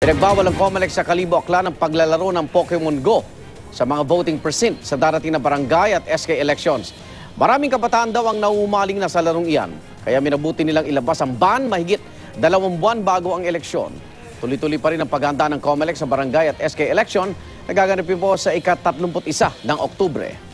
Pinagbawal ang COMELEC sa Kalibo Aklan ang paglalaro ng Pokemon Go sa mga voting precinct sa darating na barangay at SK elections. Maraming kabataan daw ang nauumaling na sa larong iyan. Kaya minabuti nilang ilabas ang ban mahigit dalawang buwan bago ang eleksyon. Tuloy-tuloy pa rin ang paghanda ng COMELEC sa barangay at SK election na gaganapin po sa ika-31 ng Oktubre.